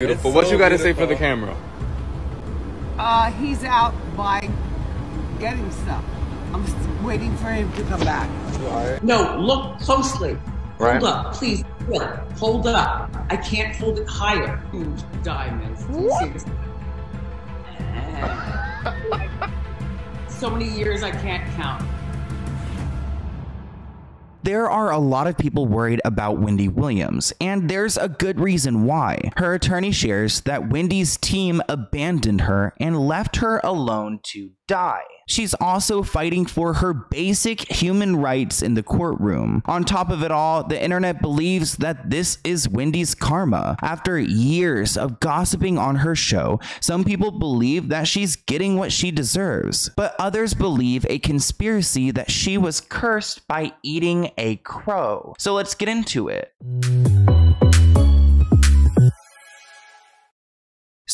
Beautiful. What so you got to say for the camera? Uh, he's out buying, getting stuff. I'm s- waiting for him to come back. Alright. No, look closely. Right. Hold up, please. Will, hold up. I can't hold it higher. Ooh, diamonds. Do you see this? so many years I can't count. There are a lot of people worried about Wendy Williams, and there's a good reason why. Her attorney shares that Wendy's team abandoned her and left her alone to die. She's also fighting for her basic human rights in the courtroom. On top of it all, the internet believes that this is Wendy's karma. After years of gossiping on her show, some people believe that she's getting what she deserves, but others believe a conspiracy that she was cursed by eating a crow. So let's get into it.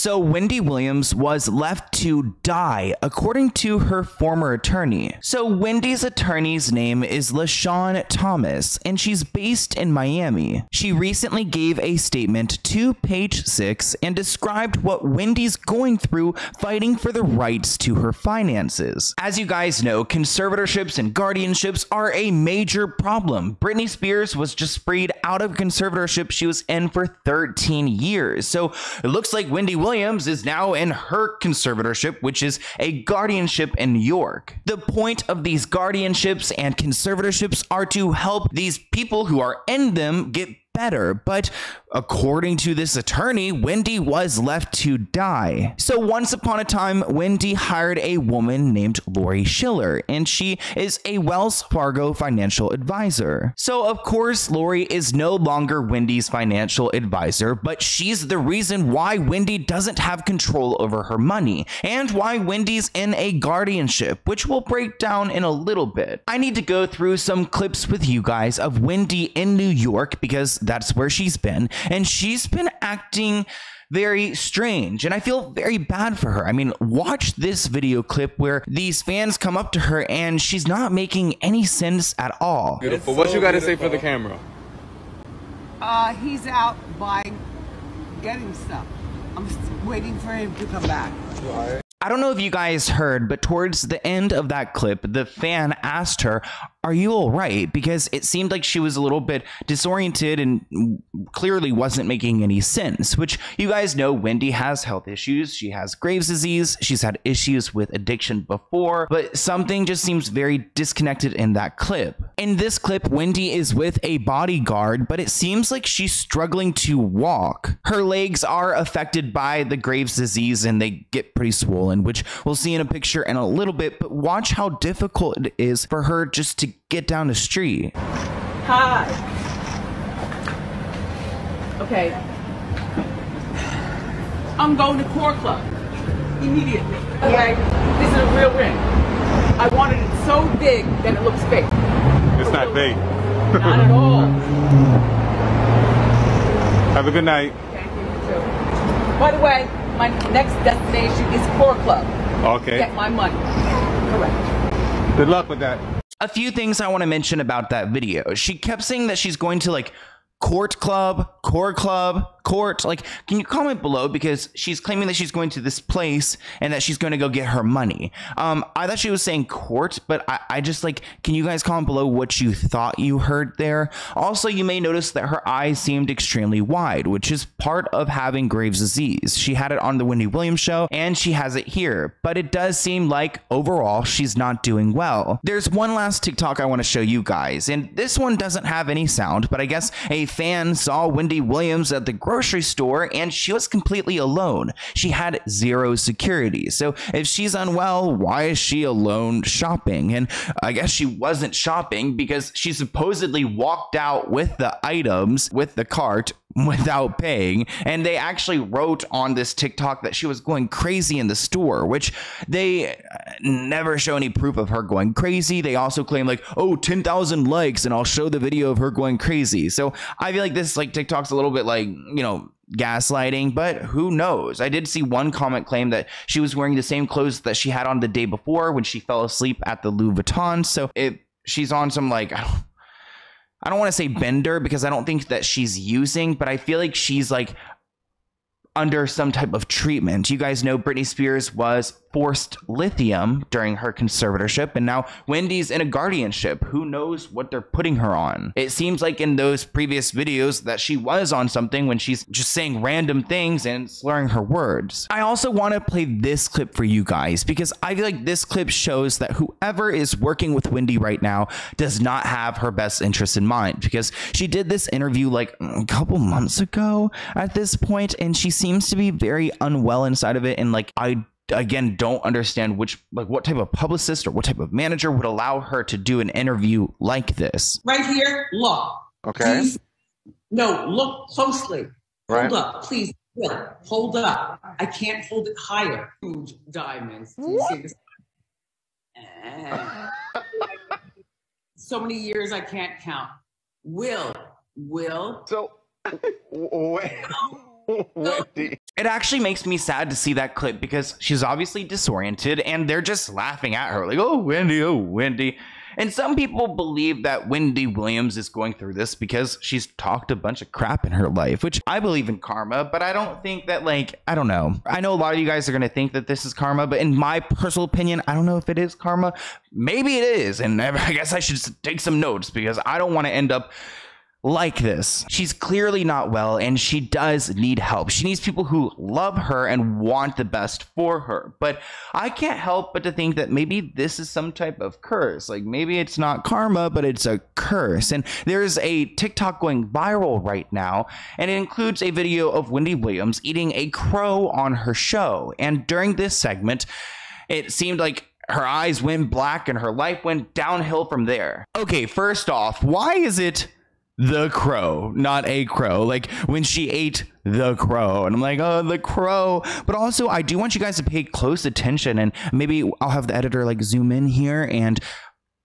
So Wendy Williams was left to die, according to her former attorney. So Wendy's attorney's name is LaShawn Thomas, and she's based in Miami. She recently gave a statement to Page Six and described what Wendy's going through fighting for the rights to her finances. As you guys know, conservatorships and guardianships are a major problem. Britney Spears was just freed out of conservatorship she was in for 13 years. So it looks like Wendy Williams is now in her conservatorship, which is a guardianship in New York. The point of these guardianships and conservatorships are to help these people who are in them get better, but according to this attorney, Wendy was left to die. So once upon a time, Wendy hired a woman named Lori Schiller, and she is a Wells Fargo financial advisor. So of course, Lori is no longer Wendy's financial advisor, but she's the reason why Wendy doesn't have control over her money, and why Wendy's in a guardianship, which we'll break down in a little bit. I need to go through some clips with you guys of Wendy in New York because that's where she's been, and she's been acting very strange and I feel very bad for her. I mean, watch this video clip where these fans come up to her and she's not making any sense at all. Beautiful. It's What so you got to say for the camera? Uh, he's out buying, getting stuff. I'm s- waiting for him to come back. I don't know if you guys heard, but towards the end of that clip, the fan asked her, Are you all right? Because it seemed like she was a little bit disoriented and clearly wasn't making any sense. Which you guys know Wendy has health issues. She has Graves' disease. She's had issues with addiction before, but something just seems very disconnected in that clip. In this clip, Wendy is with a bodyguard, but it seems like she's struggling to walk. Her legs are affected by the Graves' disease and they get pretty swollen, which we'll see in a picture in a little bit. But watch how difficult it is for her just to get down the street. Hi. Okay. I'm going to Core Club immediately. Okay. This is a real ring. I wanted it so big that it looks fake. It's not fake. Not at all. Have a good night. Thank you. you too. By the way, my next destination is Core Club. Okay. Get my money. Correct. Good luck with that. A few things I want to mention about that video. She kept saying that she's going to like court club, core club, court. Like, can you comment below because she's claiming that she's going to this place and that she's going to go get her money. Um, I thought she was saying court, but I, I just like, can you guys comment below what you thought you heard there? Also, you may notice that her eyes seemed extremely wide, which is part of having Graves' disease. She had it on the Wendy Williams show and she has it here, but it does seem like overall she's not doing well. There's one last TikTok I want to show you guys, and this one doesn't have any sound, but I guess a fan saw Wendy Williams at the grocery store and she was completely alone. She had zero security. So if she's unwell, why is she alone shopping? And I guess she wasn't shopping because she supposedly walked out with the items with the cart without paying and they actually wrote on this TikTok that she was going crazy in the store which they uh, never show any proof of her going crazy. They also claim like oh 10,000 likes and I'll show the video of her going crazy. So I feel like this like TikTok's a little bit like you know gaslighting but who knows? I did see one comment claim that she was wearing the same clothes that she had on the day before when she fell asleep at the Louis Vuitton. So it she's on some like I don't want to say bender because I don't think that she's using, but I feel like she's like under some type of treatment. You guys know Britney Spears was forced lithium during her conservatorship, and now Wendy's in a guardianship. Who knows what they're putting her on? It seems like in those previous videos that she was on something when she's just saying random things and slurring her words. I also want to play this clip for you guys because I feel like this clip shows that whoever is working with Wendy right now does not have her best interest in mind because she did this interview like a couple months ago at this point and she seems to be very unwell inside of it and like I again don't understand which like what type of publicist or what type of manager would allow her to do an interview like this Right here, look. Okay. Please. No, look closely. Right. Hold up, please. Will, hold up. I can't hold it higher. Huge diamonds. Do you see this? Eh. so many years I can't count. Will, Will, So, Wendy. it actually makes me sad to see that clip because she's obviously disoriented and they're just laughing at her like oh wendy oh wendy. And some people believe that wendy williams is going through this because she's talked a bunch of crap in her life which i believe in karma but i don't think that like i don't know. I know a lot of you guys are going to think that this is karma but in my personal opinion i don't know if it is karma. Maybe it is and i guess i should take some notes because i don't want to end up like this. She's clearly not well and she does need help. She needs people who love her and want the best for her. But I can't help but to think that maybe this is some type of curse. Like maybe it's not karma, but it's a curse. And there's a TikTok going viral right now, and it includes a video of Wendy Williams eating a crow on her show. And during this segment, it seemed like her eyes went black and her life went downhill from there. Okay, first off, why is it the crow, not a crow. Like when she ate the crow, and I'm like, oh, the crow. But also, I do want you guys to pay close attention, and maybe I'll have the editor like zoom in here and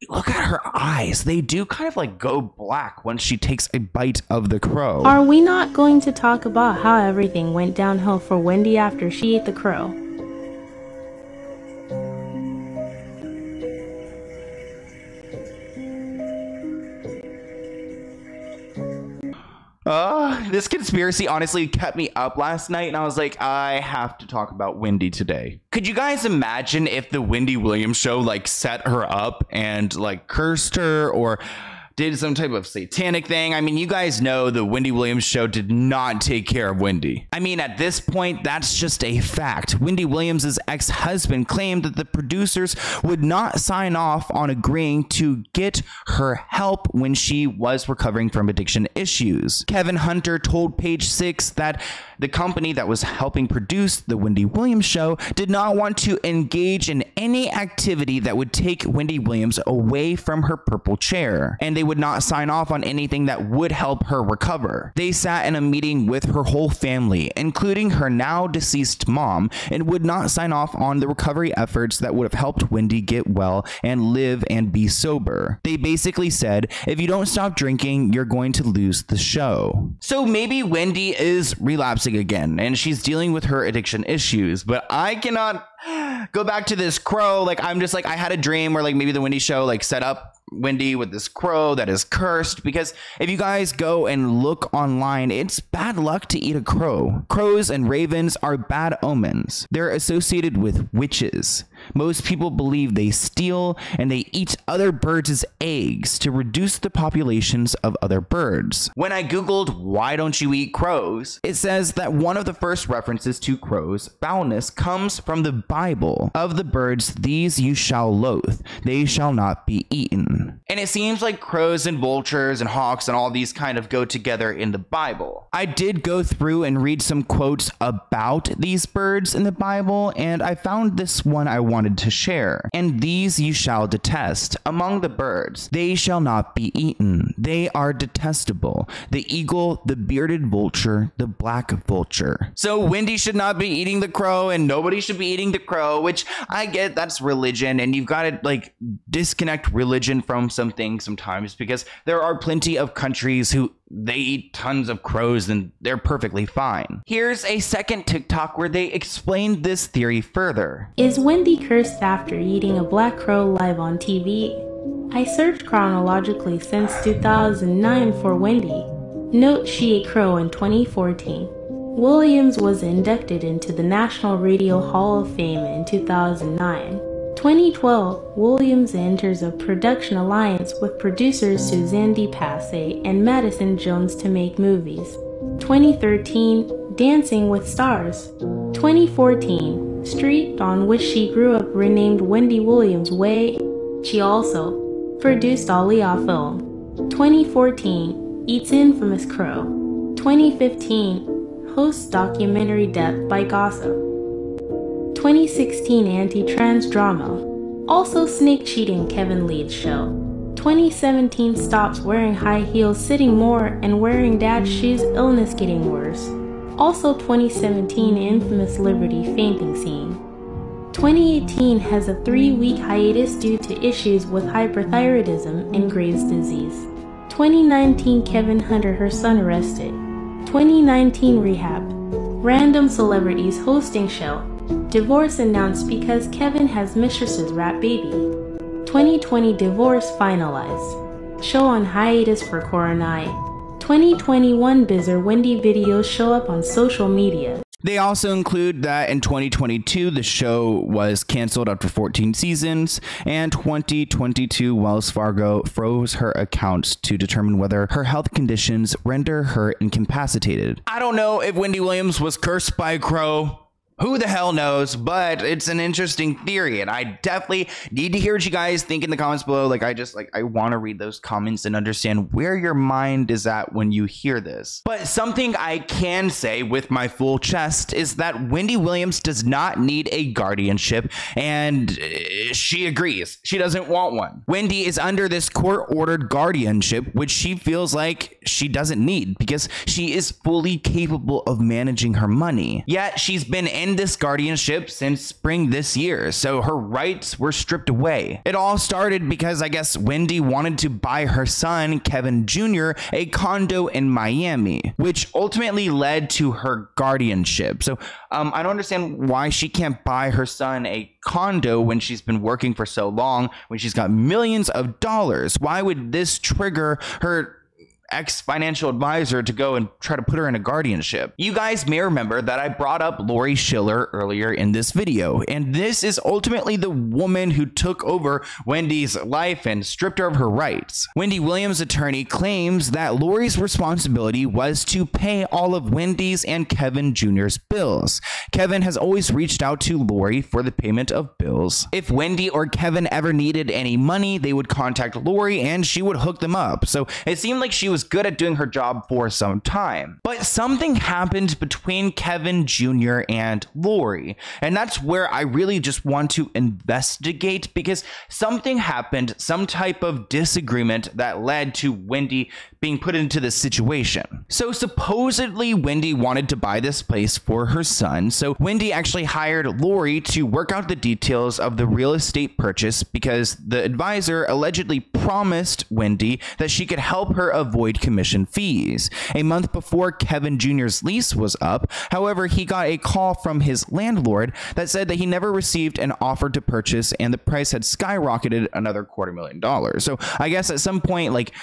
look at her eyes. They do kind of like go black when she takes a bite of the crow. Are we not going to talk about how everything went downhill for Wendy after she ate the crow? This conspiracy honestly kept me up last night, and I was like, I have to talk about Wendy today. Could you guys imagine if the Wendy Williams show like set her up and like cursed her or did some type of satanic thing? I mean, you guys know the Wendy Williams show did not take care of Wendy. I mean, at this point, that's just a fact. Wendy Williams' ex husband claimed that the producers would not sign off on agreeing to get her help when she was recovering from addiction issues. Kevin Hunter told Page Six that the company that was helping produce the Wendy Williams show did not want to engage in any activity that would take Wendy Williams away from her purple chair, and they would not sign off on anything that would help her recover. They sat in a meeting with her whole family, including her now deceased mom, and would not sign off on the recovery efforts that would have helped Wendy get well and live and be sober. They basically said, if you don't stop drinking, you're going to lose the show. So maybe Wendy is relapsing again and she's dealing with her addiction issues, but I cannot go back to this crow. Like, I'm just like, I had a dream where, like, maybe the Wendy show, like, set up Wendy with this crow that is cursed. Because if you guys go and look online, it's bad luck to eat a crow. Crows and ravens are bad omens, they're associated with witches. Most people believe they steal and they eat other birds' eggs to reduce the populations of other birds. When I googled why don't you eat crows, it says that one of the first references to crows' foulness comes from the Bible. Of the birds, these you shall loathe, they shall not be eaten. And it seems like crows and vultures and hawks and all these kind of go together in the Bible. I did go through and read some quotes about these birds in the Bible, and I found this one I wanted to share. And these you shall detest. Among the birds, they shall not be eaten. They are detestable. The eagle, the bearded vulture, the black vulture. So Wendy should not be eating the crow, and nobody should be eating the crow, which I get that's religion, and you've got to like disconnect religion from something sometimes because there are plenty of countries who they eat tons of crows and they're perfectly fine. Here's a second TikTok where they explained this theory further. Is Wendy cursed after eating a black crow live on TV? I searched chronologically since 2009 for Wendy. Note she ate crow in 2014. Williams was inducted into the National Radio Hall of Fame in 2009. 2012, Williams enters a production alliance with producers Suzanne de Passe and Madison Jones to make movies. 2013, Dancing with Stars. 2014, Street on which she grew up renamed Wendy Williams Way. She also produced Aaliyah film. 2014, Eats Infamous Crow. 2015, hosts documentary Death by Gossip. 2016 anti-trans drama. Also snake cheating Kevin Leeds show. 2017 stops wearing high heels sitting more and wearing dad shoes illness getting worse. Also 2017 infamous Liberty fainting scene. 2018 has a three-week hiatus due to issues with hyperthyroidism and Graves' disease. 2019 Kevin Hunter her son arrested. 2019 rehab. Random celebrities hosting show. Divorce announced because Kevin has Mistress's rap baby. 2020 divorce finalized. Show on hiatus for Coronai. 2021 Bizarre Wendy videos show up on social media. They also include that in 2022, the show was canceled after 14 seasons, and 2022, Wells Fargo froze her accounts to determine whether her health conditions render her incapacitated. I don't know if Wendy Williams was cursed by a crow who the hell knows? But it's an interesting theory, and I definitely need to hear what you guys think in the comments below. Like, I just like I want to read those comments and understand where your mind is at when you hear this. But something I can say with my full chest is that Wendy Williams does not need a guardianship, and uh, she agrees. She doesn't want one. Wendy is under this court-ordered guardianship, which she feels like she doesn't need because she is fully capable of managing her money. Yet she's been in this guardianship since spring this year, so her rights were stripped away. It all started because I guess Wendy wanted to buy her son, Kevin Jr., a condo in Miami, which ultimately led to her guardianship. So um, I don't understand why she can't buy her son a condo when she's been working for so long, when she's got millions of dollars. Why would this trigger her ex financial advisor to go and try to put her in a guardianship. You guys may remember that I brought up Lori Schiller earlier in this video, and this is ultimately the woman who took over Wendy's life and stripped her of her rights. Wendy Williams' attorney claims that Lori's responsibility was to pay all of Wendy's and Kevin Jr.'s bills. Kevin has always reached out to Lori for the payment of bills. If Wendy or Kevin ever needed any money, they would contact Lori and she would hook them up. So it seemed like she was was good at doing her job for some time. But something happened between Kevin Jr. and Lori. And that's where I really just want to investigate because something happened, some type of disagreement that led to Wendy being put into this situation. So supposedly Wendy wanted to buy this place for her son. So Wendy actually hired Lori to work out the details of the real estate purchase because the advisor allegedly promised Wendy that she could help her avoid commission fees. A month before Kevin Jr.'s lease was up, however, he got a call from his landlord that said that he never received an offer to purchase and the price had skyrocketed another quarter million dollars. So I guess at some point, like,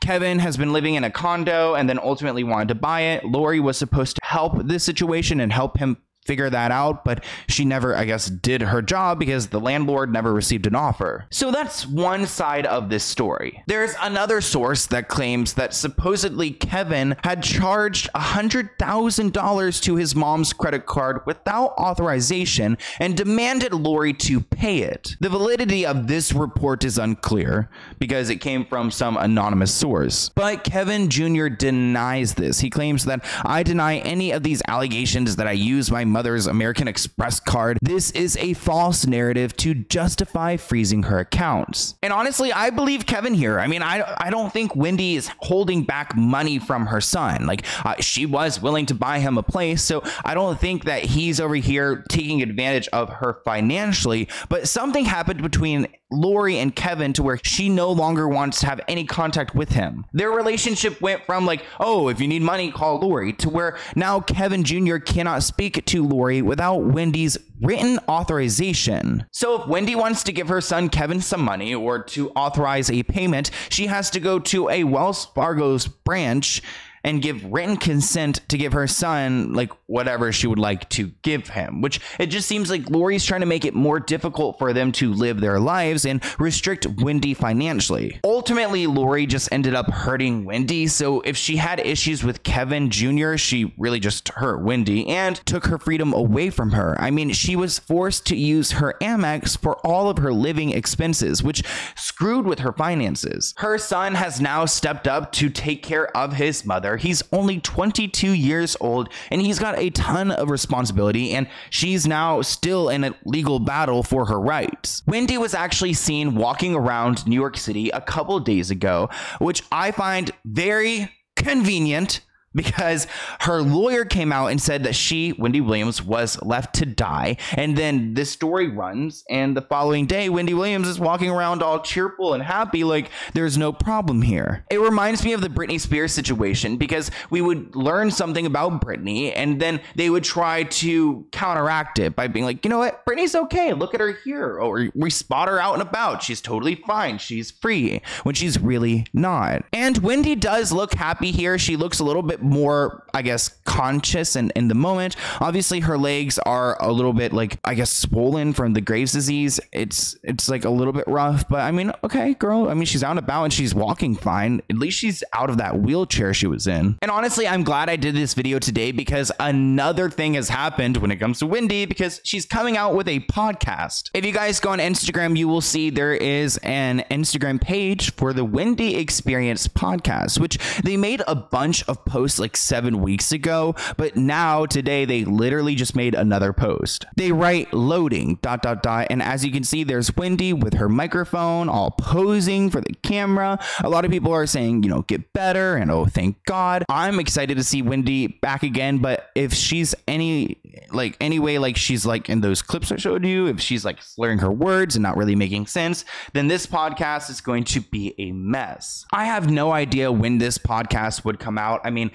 Kevin has been living in a condo and then ultimately wanted to buy it. Lori was supposed to help this situation and help him figure that out, but she never, I guess, did her job because the landlord never received an offer. So that's one side of this story. There's another source that claims that supposedly Kevin had charged $100,000 to his mom's credit card without authorization and demanded Lori to pay it. The validity of this report is unclear because it came from some anonymous source. But Kevin Jr. denies this. He claims that I deny any of these allegations that I use my mother's American Express card. This is a false narrative to justify freezing her accounts. And honestly, I believe Kevin here. I mean, I, I don't think Wendy is holding back money from her son. Like, uh, she was willing to buy him a place. So I don't think that he's over here taking advantage of her financially. But something happened between Lori and Kevin to where she no longer wants to have any contact with him. Their relationship went from like, oh, if you need money, call Lori, to where now Kevin Jr. cannot speak to Lori without Wendy's written authorization. So if Wendy wants to give her son Kevin some money or to authorize a payment, she has to go to a Wells Fargo's branch and give written consent to give her son like whatever she would like to give him, which it just seems like Lori's trying to make it more difficult for them to live their lives and restrict Wendy financially. Ultimately, Lori just ended up hurting Wendy, so if she had issues with Kevin Jr., she really just hurt Wendy and took her freedom away from her. I mean, she was forced to use her Amex for all of her living expenses, which screwed with her finances. Her son has now stepped up to take care of his mother. He's only 22 years old and he's got a ton of responsibility, and she's now still in a legal battle for her rights. Wendy was actually seen walking around New York City a couple days ago, which I find very convenient because her lawyer came out and said that she, Wendy Williams, was left to die. And then this story runs, and the following day, Wendy Williams is walking around all cheerful and happy, like there's no problem here. It reminds me of the Britney Spears situation because we would learn something about Britney, and then they would try to counteract it by being like, you know what, Britney's okay. Look at her here. Or we spot her out and about. She's totally fine. She's free when she's really not. And Wendy does look happy here. She looks a little bit more, I guess, conscious and in the moment. Obviously, her legs are a little bit like, I guess, swollen from the Graves' disease. It's it's like a little bit rough, but I mean, okay, girl. I mean, she's out and about and she's walking fine. At least she's out of that wheelchair she was in. And honestly, I'm glad I did this video today because another thing has happened when it comes to Wendy because she's coming out with a podcast. If you guys go on Instagram, you will see there is an Instagram page for the Wendy Experience podcast, which they made a bunch of posts like seven weeks ago, but now today they literally just made another post. They write loading dot dot dot, and as you can see, there's Wendy with her microphone all posing for the camera. A lot of people are saying, you know, get better, and oh, thank God. I'm excited to see Wendy back again, but if she's any like anyway, like she's like in those clips I showed you, if she's like slurring her words and not really making sense, then this podcast is going to be a mess. I have no idea when this podcast would come out. I mean,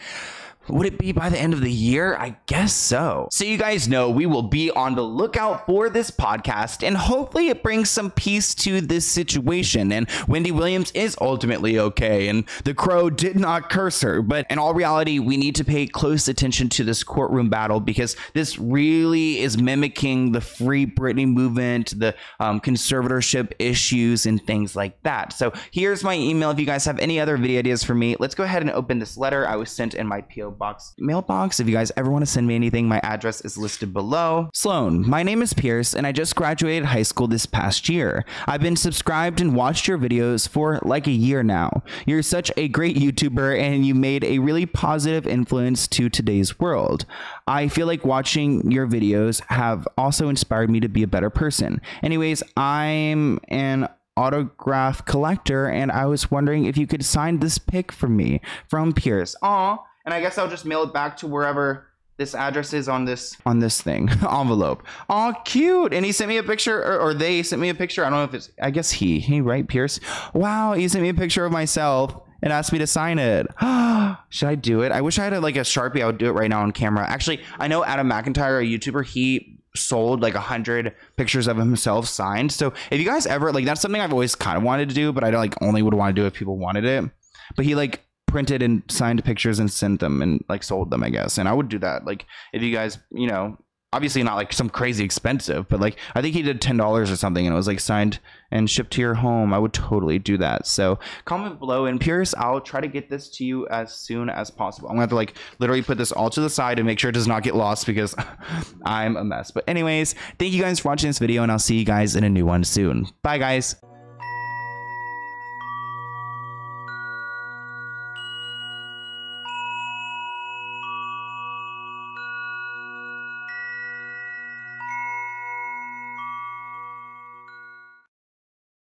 would it be by the end of the year? I guess so. So, you guys know we will be on the lookout for this podcast, and hopefully, it brings some peace to this situation. And Wendy Williams is ultimately okay, and the crow did not curse her. But in all reality, we need to pay close attention to this courtroom battle because this really is mimicking the Free Britney movement, the um, conservatorship issues, and things like that. So, here's my email. If you guys have any other video ideas for me, let's go ahead and open this letter I was sent in my PO box mailbox. If you guys ever want to send me anything, my address is listed below. Sloan, my name is Pierce, and I just graduated high school this past year. I've been subscribed and watched your videos for like a year now. You're such a great YouTuber, and you made a really positive influence to today's world. I feel like watching your videos have also inspired me to be a better person. Anyways, I'm an autograph collector and I was wondering if you could sign this pic for me from Pierce. Aw, and I guess I'll just mail it back to wherever this address is on this on this thing envelope. Oh, cute! And he sent me a picture, or, or, they sent me a picture. I don't know if it's. I guess he. He right, Pierce. Wow, he sent me a picture of myself and asked me to sign it. Should I do it? I wish I had a, like a sharpie. I would do it right now on camera. Actually, I know Adam McIntyre, a YouTuber. He sold like a hundred pictures of himself signed. So if you guys ever like, that's something I've always kind of wanted to do, but I don't like only would want to do if people wanted it. But he like printed and signed pictures and sent them and like sold them, I guess. And I would do that. Like if you guys, you know, obviously not like some crazy expensive, but like I think he did ten dollars or something, and it was like signed and shipped to your home. I would totally do that. So comment below, and Pierce, I'll try to get this to you as soon as possible. I'm gonna have to like literally put this all to the side and make sure it does not get lost because I'm a mess. But anyways, thank you guys for watching this video, and I'll see you guys in a new one soon. Bye, guys.